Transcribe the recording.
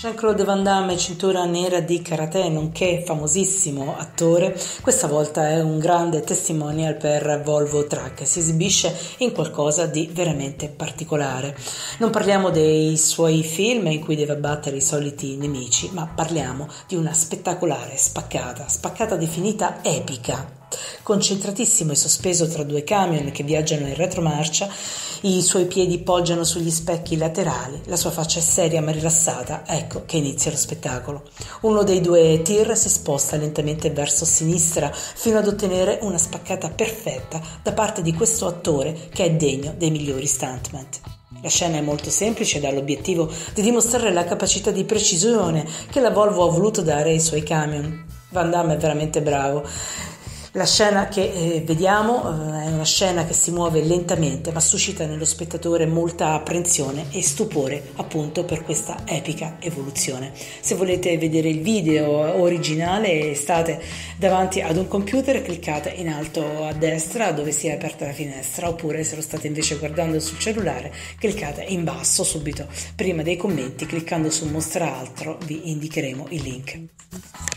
Jean-Claude Van Damme, cintura nera di karate, nonché famosissimo attore, questa volta è un grande testimonial per Volvo Truck, si esibisce in qualcosa di veramente particolare. Non parliamo dei suoi film in cui deve abbattere i soliti nemici, ma parliamo di una spettacolare spaccata, spaccata definita epica, concentratissimo e sospeso tra due camion che viaggiano in retromarcia, i suoi piedi poggiano sugli specchi laterali, la sua faccia è seria ma rilassata, ecco che inizia lo spettacolo. Uno dei due tir si sposta lentamente verso sinistra fino ad ottenere una spaccata perfetta da parte di questo attore che è degno dei migliori stuntman. La scena è molto semplice e dà l'obiettivo di dimostrare la capacità di precisione che la Volvo ha voluto dare ai suoi camion. Van Damme è veramente bravo la scena che eh, vediamo eh, è una scena che si muove lentamente ma suscita nello spettatore molta apprensione e stupore appunto per questa epica evoluzione. Se volete vedere il video originale state davanti ad un computer, cliccate in alto a destra dove si è aperta la finestra oppure se lo state invece guardando sul cellulare cliccate in basso subito prima dei commenti cliccando su mostra altro vi indicheremo il link.